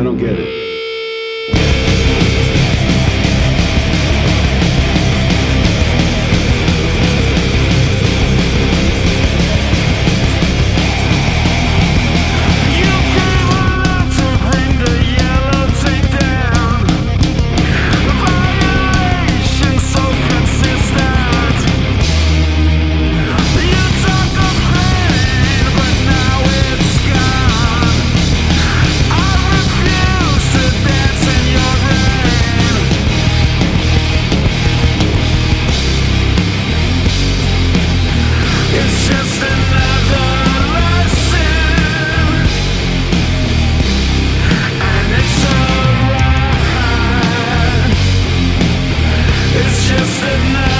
I don't get it. of night